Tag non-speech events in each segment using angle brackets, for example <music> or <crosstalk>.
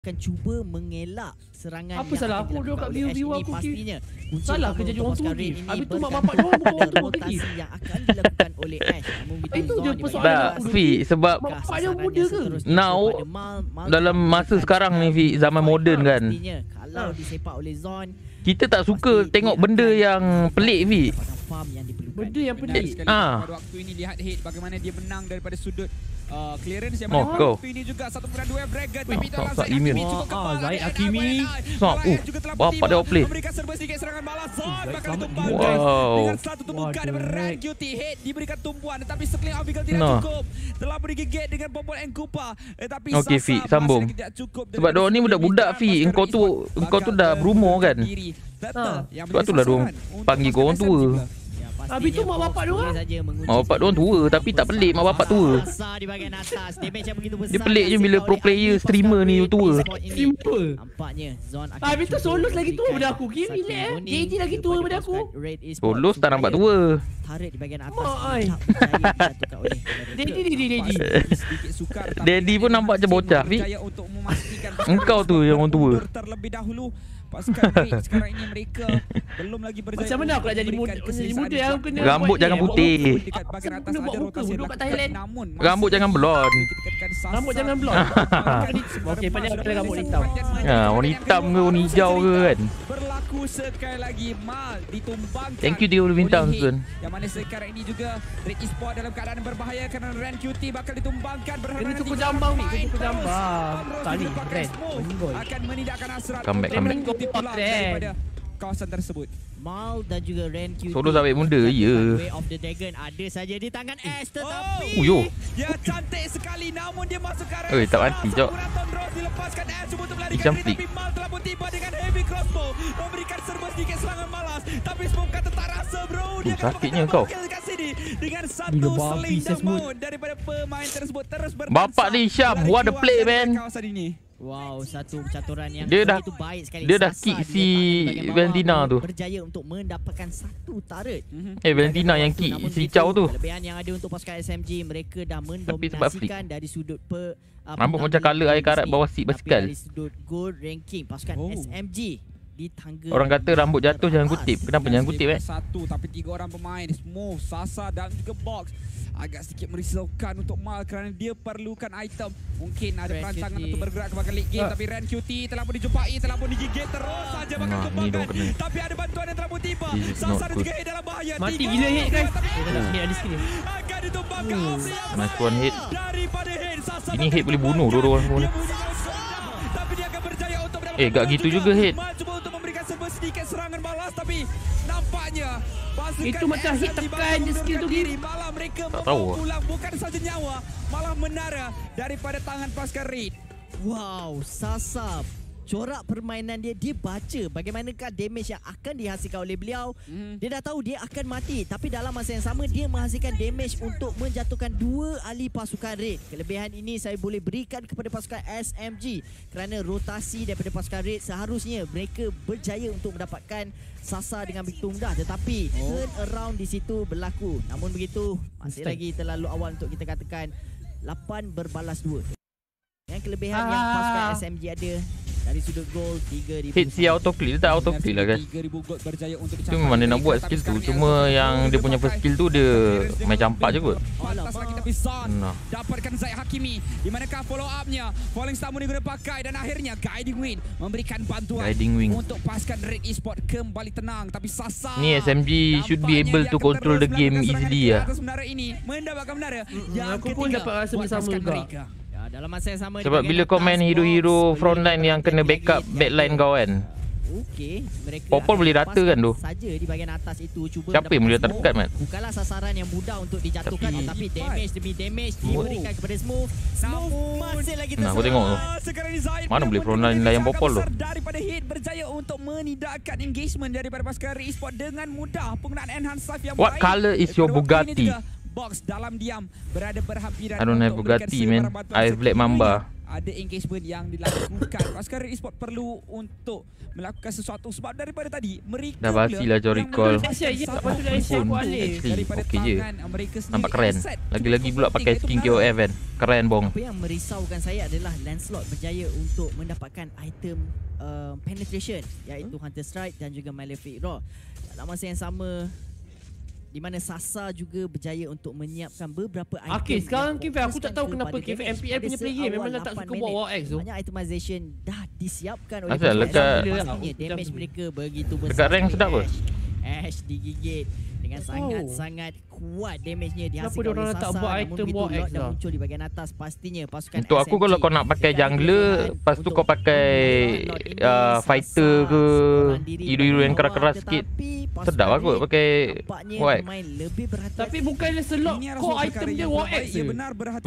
akan cuba mengelak serangan Apa yang salah aku? Dia kat view- view aku, pastinya Salah utama ke jadi untuk orang tua? Red ini Habis tu mak bapak dia orang bukan orang tua Ki? rotasi yang akan dilakukan oleh Ash Itu je persoalan aku, Fi, sebab bapak sasarannya muda ke? Now, dalam masa sekarang ni, Fi, zaman moden kan. kalau Ha. disepak oleh Zon Kita tak suka pasti tengok dia benda yang pelik, Fi. Benda yang pelik. Ah. Pada waktu ini lihat hit bagaimana dia menang daripada sudut uh, clearance yang Oh, mana go. waktu ini juga satu dua Dragon tapi tak- dalam Zaid. Hakimi cukup Ah, kebal Zaid Hakimi. Edwin. Sok, uh, juga telah bapak bertiba. dia outplay. Memberikan serba sedikit serangan bakal dengan satu tumpukan daripada Red? Cutie hit diberikan tumpuan tetapi Abigail tidak Nah. cukup telah dengan Popol and Kupa tetapi Okey, Sasa Fi, masih sambung. lagi tidak cukup Sebab diorang ni budak-budak, Fi. Engkau tu- engkau tu dah berumur kan? Ah. Sebab tu lah diorang untuk panggil korang tua. Habis tu mak bapak dia orang? Mak bapak dia orang tua, tapi tak pelik mak bapak tua. Besar di bahagian atas. Damage yang begitu besar. Dia pelik je bila pro player streamer ni tua. Simple. Nampaknya Zon akan Habis tu Solos lagi tua daripada aku. Ki, satu relax, eh. JJ lagi tua daripada aku. Polos tak nampak tua. Turret di bahagian atas. Mak, ai. Daddy, daddy, daddy. <laughs> Daddy pun nampak macam bocah, <laughs> Engkau tu yang orang tua. Terlebih dahulu sekarang ini mereka belum lagi berjaya. Macam mana aku nak jadi muda- jadi muda yang kena Rambut jangan putih. Dekat bahagian Asal atas kena ada buat muka rotasi duduk yang kat dilakukan, Thailand. namun Rambut jangan Sasa. Rambut jangan blonde. <laughs> Okey, pandai aku rambut hitam. Ha, warna hitam ke warna hijau ke kan? Sekali lagi Mal ditumbangkan. Thank you, dia boleh bintang. Sun. Yang mana sekarang ini juga Red Esport dalam keadaan berbahaya kerana Ren QT bakal ditumbangkan berhadapan Kena dengan cukup jambang. Kena pemain. cukup jambang. Tadi, Ren. Akan menindakkan hasrat Come back, untuk come back. QT pulang Ren. Kawasan tersebut. Mal dan juga Ren QT. Solo sampai muda, ya. Way of the Dragon ada saja di tangan Ash tetapi Oh, yo. Dia cantik sekali namun dia masuk ke area Oi, tak salah. mati, Jok. Dilepaskan Ash cuba untuk melarikan diri tapi Mal telah pun tiba dengan heavy crossbow memberikan serba sedikit serangan malas tapi smoke kata tak rasa bro dia Uh, sakitnya kau. dengan satu sling down daripada pemain tersebut terus berdansa Bapak ni Syam, melari what a play, man. kawasan ini Wow, satu caturan yang Dia dah- begitu baik sekali. dia dah Sasa kick si Valentina tu. Berjaya untuk mendapatkan satu turret. Mhm. Eh Valentina yang kick si Chow tu. Kelebihan yang ada untuk pasukan SMG mereka dah mendominasikan dari sudut pe, uh, Rambut macam colour air karat bawah seat Tapi basikal. Dari sudut gold ranking pasukan Oh. SMG Orang kata rambut jatuh jangan kutip. Kenapa jangan kutip eh? Satu tapi tiga orang pemain Smooth, Sasa dan juga Box Agak sedikit merisaukan untuk Mal kerana dia perlukan item Mungkin ada Ren perancangan QT. untuk bergerak ke belakang late game Ah. Tapi Ren QT telah pun dijumpai, telah pun digigit Terus saja bakal Nah, kembangkan kena. Tapi ada bantuan yang telah pun tiba This is Sasa not dan good. juga hit dalam bahaya Mati Tiga gila hit guys. ada sini. Akan ditumbangkan Hmm. Nice one hit. Daripada hit Sasa Ini bakal hit boleh bunuh dua-dua orang semua ni. Dia bunyi sedap, Tapi dia akan berjaya untuk mendapatkan Eh, gak gitu juga hit. Nampaknya pasukan Itu macam hit tekan je skill tu. Gil. Malah mereka Tak membawa tahu pulang bukan saja nyawa, malah menara daripada tangan pasukan Raid. Wow, Sasa corak permainan dia dia baca bagaimanakah damage yang akan dihasilkan oleh beliau. Mhm. Dia dah tahu dia akan mati tapi dalam masa yang sama dia menghasilkan damage untuk menjatuhkan dua ahli pasukan Raid. Kelebihan ini saya boleh berikan kepada pasukan SMG kerana rotasi daripada pasukan Raid seharusnya mereka berjaya untuk mendapatkan Sasa dengan begitu mudah tetapi Oh. turn around di situ berlaku. Namun begitu masih lagi terlalu awal untuk kita katakan 8 berbalas 2. Yang kelebihan yang Ah. pasukan SMG ada dari sudut gol 3000. Hit si auto dia tak auto click lah guys. 3000 gold berjaya untuk Tu memang dia nak buat skill tu. Cuma yang dia punya first skill tu dia main campak je kot. Nah. dapatkan Zaid Hakimi. Di manakah follow up-nya? Falling Star Muni guna pakai dan akhirnya Guiding Wing memberikan bantuan Guiding Wing. untuk pasukan Red Esport kembali tenang tapi Sasa Ni SMG should be able to control the game easily di lah. atas menara ini mendapatkan menara yang aku pun dapat rasa bersama juga. Dalam masa yang sama Sebab bila kau main hero-hero frontline yang kena backup backline kau kan. Okey, mereka Popol boleh rata kan tu? Saja di bahagian atas itu cuba Siapa yang boleh terdekat. Mat? Bukanlah sasaran yang mudah untuk dijatuhkan Tapi- tetapi damage demi damage Oh. diberikan kepada Smooth. Smooth Namun- masih lagi Nah, aku tengok tu. Sekarang ni Zaid Mana boleh frontline layan popol tu? Daripada hit berjaya untuk menidakkan engagement daripada pasukan Esport dengan mudah penggunaan enhance life yang What baik. colour is your Bugatti? Box dalam diam berada berhampiran I don't have Bugatti, man. I have Black Mamba. ada engagement yang dilakukan. Pasukan Red Esport perlu untuk melakukan sesuatu sebab daripada tadi mereka Dah basi lah pun. aku alih. Actually, daripada okey je. Nampak keren. Lagi-lagi pula pakai skin. KOF kan. Keren bong. Apa yang merisaukan saya adalah Lancelot berjaya untuk mendapatkan item uh, penetration iaitu Hunter Strike dan juga Malefic Roar. Dalam masa yang sama di mana Sasa juga berjaya untuk menyiapkan beberapa item. Okey, sekarang Kevin, aku tak tahu kenapa damage MPL punya play game memang tak 8 suka buat. War X tu. Banyak itemization dah disiapkan oleh Asal Ash. Dekat- Pastinya damage mereka begitu besar. Dekat rank sedap apa? Ash. Digigit dengan tahu. sangat-sangat kuat damage-nya dihasilkan oleh nak tak Sasa. buat item War Lord X dah lah? muncul di bahagian atas pastinya pasukan Untuk aku kalau kau nak pakai jungler, lepas tu kau pakai uh, Sasa fighter ke hero-hero yang keras-keras sikit. Sedap lah kot pakai berhati-hati. Tapi bukannya slot Ini adalah core sebuah item dia yang War. X je.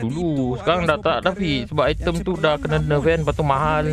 Dulu, itu sekarang dah tak tapi sebab item tu dah kena nerf kan, lepas tu mahal.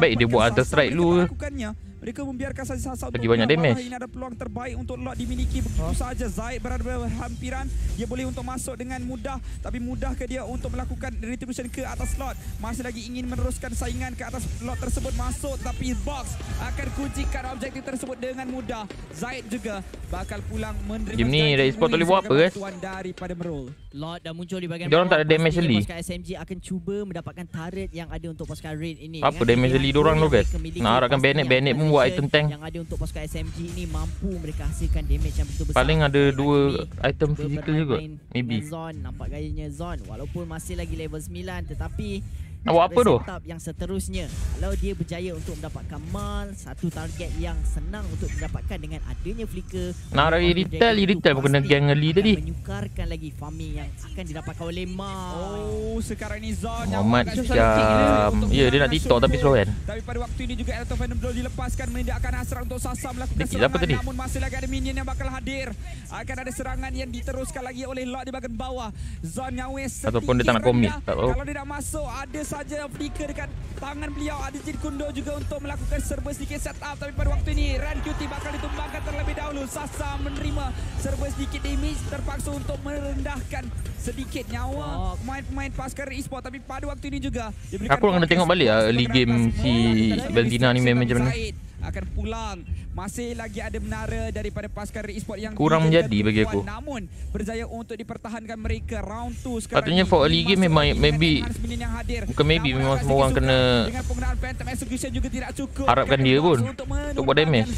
Baik dia buat Sasa, Strike dulu ke. Mereka membiarkan saja Sasa untuk Lagi banyak damage. Ini ada peluang terbaik untuk Lord dimiliki begitu saja. Zaid berada berhampiran. Dia boleh untuk masuk dengan mudah. Tapi mudah ke dia untuk melakukan retribution ke atas Lord. Masih lagi ingin meneruskan saingan ke atas Lord tersebut masuk. Tapi box akan kuncikan objektif tersebut dengan mudah. Zaid juga bakal pulang menerima Game ni Red Sport tak boleh buat apa, guys? daripada Merul. Lord dah muncul di bahagian Diorang bawah. tak ada damage early. Pasukan SMG akan cuba mendapatkan turret yang ada untuk pasukan Raid ini. Apa damage early diorang yang tu, guys? Nak harapkan Bennett- Bennett pun buat item tank. Yang ada untuk pasukan SMG ini mampu mereka hasilkan damage yang besar. Paling ada dua lagi item physical juga. Maybe. Zon, nampak gayanya Zon. Walaupun masih lagi level 9 tetapi Nak buat apa tu? yang seterusnya Kalau dia berjaya untuk mendapatkan Mal Satu target yang senang untuk didapatkan dengan adanya flicker Nak raya retail, itu retail pun kena gang early tadi. menyukarkan lagi farming yang akan didapatkan oleh Mal Oh, sekarang ni Zon yang Muhammad jam. Ya, dia nak TikTok tapi slow kan? Tapi pada waktu ini juga Electro Phantom Blow dilepaskan menindakkan hasrat untuk Sasa melakukan Dikit serangan tadi? namun masih lagi ada minion yang bakal hadir. Akan ada serangan yang diteruskan lagi oleh Lord di bahagian bawah. Zon nyawa sedikit Ataupun dia tak nak commit, tahu. Kalau dia nak masuk ada saja flicker dekat tangan beliau. Ada Jin Kundo juga untuk melakukan serba sedikit setup tapi pada waktu ini Ran QT bakal ditumbangkan terlebih dahulu. Sasa menerima serba sedikit damage terpaksa untuk merendahkan sedikit nyawa pemain-pemain pasukan e-sport tapi pada waktu ini juga Aku nak kena tengok balik lah early game si. Valentina ni main macam mana. Akan pulang masih lagi ada menara daripada pasukan e-sport yang Kurang menjadi bagi aku. namun berjaya untuk dipertahankan mereka round 2 sekarang Patutnya for early game memang- maybe- bukan maybe, memang semua orang kena sukar. dengan penggunaan Phantom Execution juga tidak cukup harapkan dia pun untuk buat damage.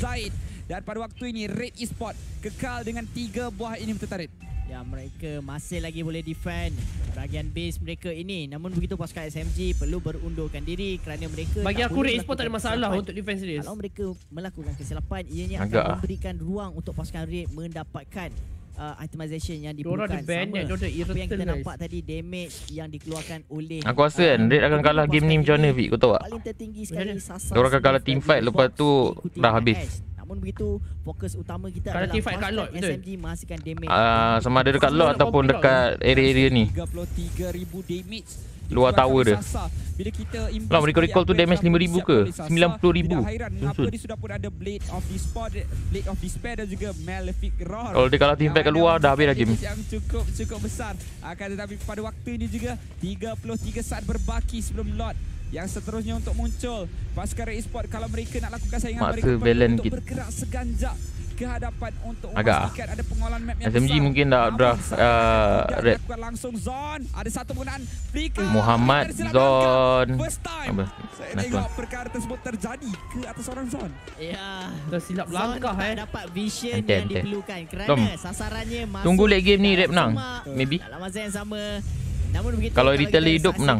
Dan pada waktu ini Red Esport kekal dengan tiga buah inhibitor turret Ya mereka masih lagi boleh defend bahagian base mereka ini Namun begitu pasukan SMG perlu berundurkan diri Kerana mereka Bagi aku Red Sport tak ada masalah kesilapan. untuk defense dia. Kalau mereka melakukan kesilapan Ianya Agak akan ah. memberikan ruang untuk pasukan Red mendapatkan uh, itemization yang diperlukan Sama apa yang kita nampak tadi damage yang dikeluarkan oleh Aku rasa kan uh, Red akan kalah game ni macam mana Vic kau tahu tak? Paling tertinggi sekali Sasa akan kalah team fight, lepas tu dah habis. Namun begitu fokus utama kita Kalah adalah fight kat pasukan Lord, betul? SMG menghasilkan damage Ah, sama ada dekat lot ataupun dekat area-area ni 33,000 damage Luar tower dia. Bila kita imbas Lah, recall apa tu damage telah 5,000 disiapkan ke? oleh Sasa, 90,000. Tidak hairan mengapa Susun. dia sudah pun ada Blade of Despair, Blade of Despair dan juga Malefic Roar. Kalau dia kalah team Yang fight kat mana luar, dah habis dah game. Yang cukup cukup besar. Akan tetapi pada waktu ini juga 33 saat berbaki sebelum Lord yang seterusnya untuk muncul pasukan Red Esport kalau mereka nak lakukan saingan Maksa mereka perlu untuk kita. bergerak seganjak ke hadapan untuk Agak. memastikan ada pengolahan map yang SMG besar. mungkin dah draft, uh, red. langsung zone ada satu penggunaan flicker Muhammad Zon. first time Apa? saya Nice tengok one. perkara tersebut terjadi ke atas orang zone Ya Tersilap Zon langkah eh. dapat vision Enten, yang enten. diperlukan kerana Tom, sasarannya masuk tunggu late game ni Red menang. Maybe. Dalam masa yang sama namun begitu Kalau retail hidup, menang.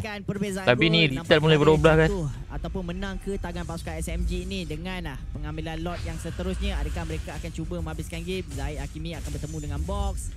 Tapi ni retail ada berubah kan? Ataupun menang ke tangan pasukan SMG ini Dengan ah, pengambilan lot yang seterusnya Adakah mereka akan cuba menghabiskan game Zaid Hakimi akan bertemu dengan Box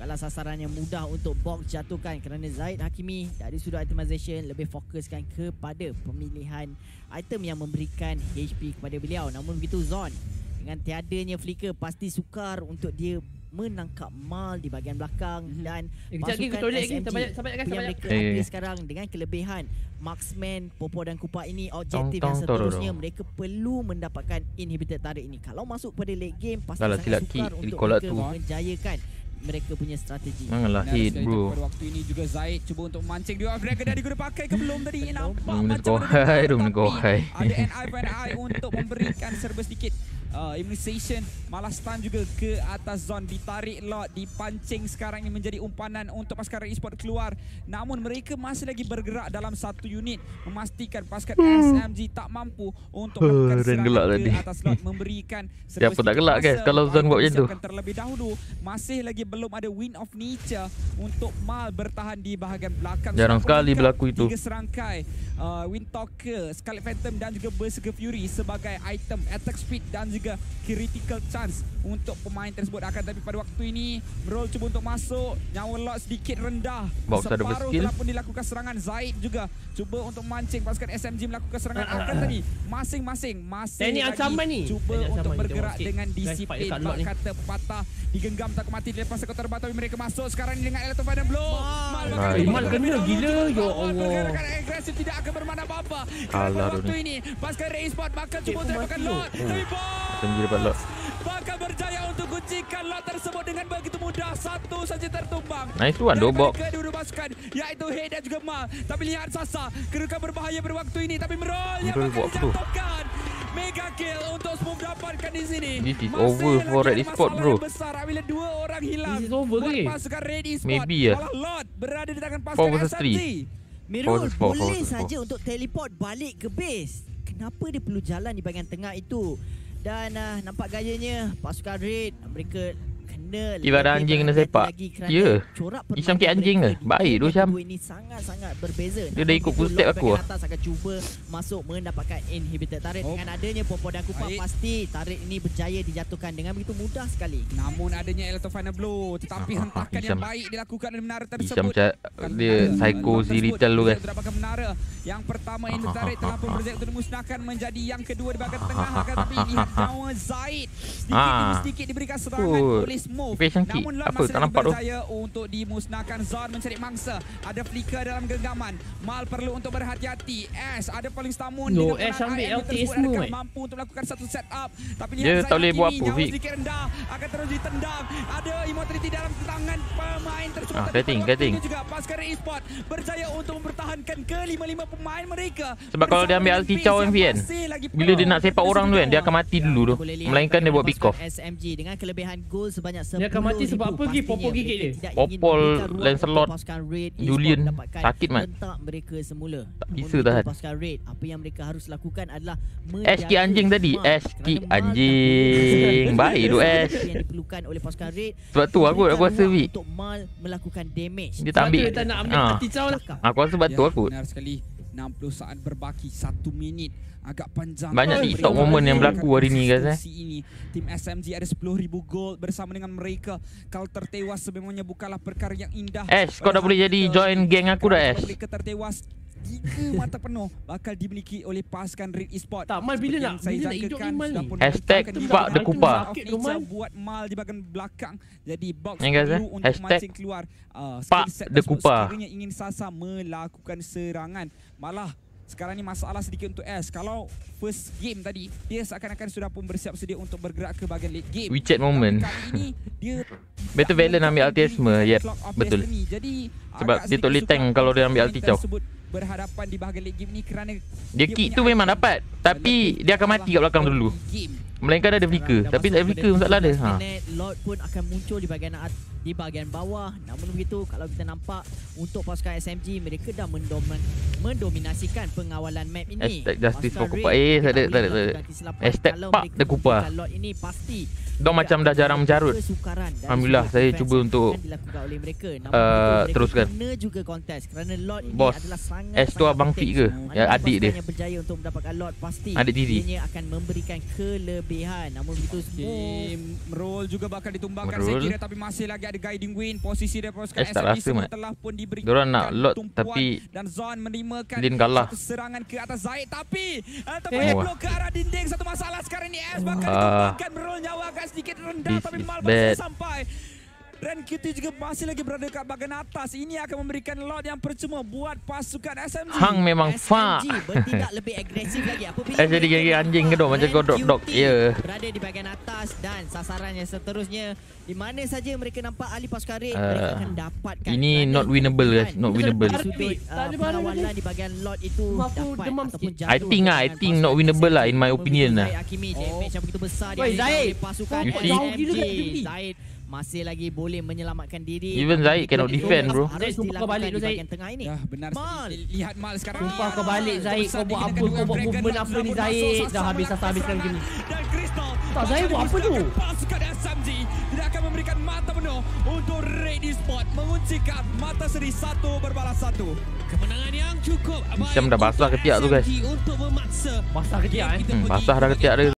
kalau sasarannya mudah untuk Box jatuhkan kerana Zaid Hakimi dari sudut itemization lebih fokuskan kepada pemilihan item yang memberikan HP kepada beliau. Namun begitu Zon dengan tiadanya flicker pasti sukar untuk dia menangkap Mal di bahagian belakang Mhm. dan Eh, kejap lagi, pasukan toilet lagi. SMG. Sabar, guys, Apa yang mereka Eh. ada sekarang dengan kelebihan marksman, Popo dan Kupa ini objektif Tong, yang tong, toro, seterusnya toro. mereka perlu mendapatkan inhibitor tarik ini. Kalau masuk pada late game pasti Dah lah, sangat silap sukar kick, untuk mereka tu. menjayakan mereka punya strategi. Janganlah Benar hit bro. Pada waktu ini juga Zaid cuba untuk memancing dia. Dragon dah diguna pakai ke belum tadi? Nampak macam kau ada hai, guna, dua minit kau tapi hai. Ada <laughs> NI pada I untuk memberikan serba sedikit uh, immunization. Malah stun juga ke atas zone. Ditarik lot, dipancing sekarang ini menjadi umpanan untuk pasukan Red Esport keluar. Namun mereka masih lagi bergerak dalam satu unit. Memastikan pasukan SMG tak mampu untuk <laughs> Hmm. melakukan serangan ke tadi. atas lot. Memberikan <laughs> Siapa tak gelak, guys, kalau Zon buat macam tu? terlebih dahulu masih lagi belum ada win of nature untuk Mal bertahan di bahagian belakang Jarang sekali berlaku itu. tiga serangkai uh, Windtalker, Scarlet Phantom dan juga Berserker Fury sebagai item attack speed dan juga critical chance untuk pemain tersebut akan tapi pada waktu ini Merol cuba untuk masuk. Nyawa lot sedikit rendah. Box ada separuh berskill. telah pun dilakukan serangan. Zaid juga cuba untuk mancing. Pasukan SMG melakukan serangan. Akan tapi masing-masing masih Teknik lagi ancaman ni. cuba Teknik untuk bergerak dengan Guys, disiplin. bak ni. kata pepatah digenggam tak mati dilepas sekor terbang tapi mereka masuk. Sekarang ni dengan Elektro Final Blow Mal. Kena gila, ya Allah. agresif tidak akan bermakna apa-apa. Kerana waktu ni. ini pasukan Red Sport bakal cuba untuk dapatkan lot. Tu. tapi SMG dapat lot. Bakal berjaya untuk kuncikan lot tersebut dengan begitu mudah satu saja tertumbang Nice one, dua box. kedua pasukan iaitu Head dan juga Mal tapi lihat Sasa kedudukan berbahaya pada waktu ini tapi Merol yang Merol bakal buat apa tu? dijatuhkan Mega kill untuk Smooth dapatkan di sini. This is Masih over for Red Esport, masalah bro. Besar apabila dua orang hilang. This is over ke? pasukan Red Esport. Maybe, ya. Lord berada di tangan pasukan three. Mirul boleh saja untuk teleport balik ke base. Kenapa dia perlu jalan di bahagian tengah itu? Dan uh, nampak gayanya pasukan Red mereka Ibarat anjing kena sepak. Ya. Isham permainan kek anjing mereka ke? di Baik tu, berbeza. Dia dah ikut footstep aku lah. atas akan cuba masuk mendapatkan inhibitor Oh. dengan adanya Popo dan Kupa pasti turret ini berjaya dijatuhkan dengan begitu mudah sekali. Namun adanya Final Blow tetapi Ah, ah, hentakan Isham. yang baik dilakukan oleh menara tersebut. Kalau dia psycho lot si tersebut Rital tu bisa guys. Mendapatkan menara yang pertama ini Ah, tarik ah, telah ah, pun ah. berjaya untuk dimusnahkan menjadi yang kedua di bahagian tengah Ah, akan ah, tapi ah, lihat ah, ah. Zaid sedikit Ah. demi sedikit diberikan serangan Oh, oleh Namun Lord Apa? Tak nampak tu. untuk dimusnahkan Zon mencari mangsa. Ada flicker dalam genggaman. Mal perlu untuk berhati-hati. Ash ada falling stamun No, Ash ambil LT semua, eh. mampu untuk melakukan satu setup. Tapi Dia tak boleh buat apa, Vic. sedikit rendah akan terus ditendang. Ada immortality dalam tangan pemain tersebut. Ah, Tapi getting, getting. juga pasukan e-sport berjaya untuk mempertahankan kelima-lima pemain mereka. Sebab kalau dia ambil ulti MVN, masih lagi Bila dia nak sepak orang tu kan, dia akan mati dulu tu. Melainkan dia buat pick off. SMG dengan kelebihan gol sebanyak 10 Dia akan mati sebab apa, Gi? Popol gigit dia? Popol, Lancelot, Julian, sakit, Mat. Rentak mereka semula. Tak bisa tahan. Red, apa yang mereka harus lakukan adalah kick anjing tadi. Dah anjing. <laughs> Baik tu, Ash. Yang diperlukan oleh pasukan Red. Sebab tu aku aku rasa ruang Untuk Mal melakukan damage. Dia tak ambil. Dia tak nak ambil Ah. hati lah. Aku rasa sebab tu Ya, aku. Benar sekali. 60 saat berbaki 1 minit agak panjang. Banyak TikTok moment yang berlaku hari ni, guys, eh. Ini. Tim SMG ada 10,000 gol bersama dengan mereka. Kalau tertewas sebenarnya bukanlah perkara yang indah. Ash, kau dah boleh jadi join geng aku dah, Ash. Tiga mata penuh bakal dimiliki oleh pasukan Red Esport. Tak, Mal, bila nak- yang saya bila nak hidup ni, Mal Hashtag Pak. The Kupa. Buat Mal di bahagian belakang. Jadi box Ni, guys, perlu untuk Hashtag mancing keluar. Uh, Pak The Kupa. Sekiranya ingin Sasa melakukan serangan. Malah sekarang ni masalah sedikit untuk S. Kalau first game tadi, dia seakan-akan sudah pun bersiap sedia untuk bergerak ke bahagian late game. WeChat moment. Kali ini dia <laughs> Better Valen ambil ulti ke Yep, betul. Jadi Sebab dia tak boleh tank kalau dia ambil ulti caw. tersebut berhadapan di bahagian late game ni kerana Dia kick punya tu memang dapat. Tapi dia akan mati kat belakang dulu. Game. Melainkan ada flicker. Tapi tak ada flicker masalah dia. Ha. Lord pun akan muncul di bahagian at- di bahagian bawah. Namun begitu kalau kita nampak untuk pasukan SMG mereka dah mendomin, mendominasikan pengawalan map ini. Hashtag justice for Kupa. Eh, tak ada, tak ada, tak. Hashtag Kalau Pak The Kupa. ini pasti Diorang macam dah jarang mencarut. Alhamdulillah, saya cuba untuk, uh, teruskan. Kena juga kontes kerana Lord ini Bos, adalah sangat S tu abang Fik ke? Ya, adik dia. Yang berjaya untuk mendapatkan Lord pasti Adik tiri. Ianya akan memberikan kelebihan. Namun begitu Okay, smooth. Merol juga bakal ditumbangkan Merol. saya kira tapi masih lagi ada guiding win posisi dia pasukan Eh, tak rasa, semua Mat. telah pun diberi Diorang nak lot tapi dan Zon menerimakan Lin kalah. satu serangan ke atas Zaid tapi uh, Eh. blok ke arah dinding satu masalah sekarang ni S bakal ditumbangkan Merol nyawa agak sedikit rendah tapi is Mal bad. masih sampai Dan kita juga masih lagi berada kat bahagian atas. Ini akan memberikan lot yang percuma buat pasukan SMG. Hang memang fuck. SMG bertindak lebih agresif lagi. Apabila <laughs> Eh, jadi gigi anjing ke dok? Macam Rank kodok dok. QT Ya. Berada di bahagian atas dan sasaran yang seterusnya di mana saja mereka nampak ahli pasukan raid Uh, mereka akan dapatkan. ini not winnable, guys. Not winnable. sudut Tak uh, pengawalan lagi. di bahagian lot itu aku dapat demam ataupun sikit. jatuh I think ah, I think not winnable lah in my opinion lah. Zaid Hakimi damage yang begitu besar Woi, diberikan Zaid. oleh pasukan. Zaid masih lagi boleh menyelamatkan diri. Even Zaid cannot defend, bro. Harus Zaid, sumpah kau balik tu, Zaid. tengah ini. Ya benar Mal. sekali. Lihat Mal sekarang Sumpah kau balik, Zaid. Kau buat apa? Kau buat movement apa ni, Zaid? Dah habis asal habiskan gini. Tak, Zaid buat apa tu? Pasukan SMG tidak akan memberikan mata penuh untuk Ready Spot menguncikan mata seri satu berbalas satu. Kemenangan yang cukup baik Macam dah basah ketiak tu, guys. SMG Untuk memaksa Basah ketiak, eh. Hmm, basah dah ketiak dia.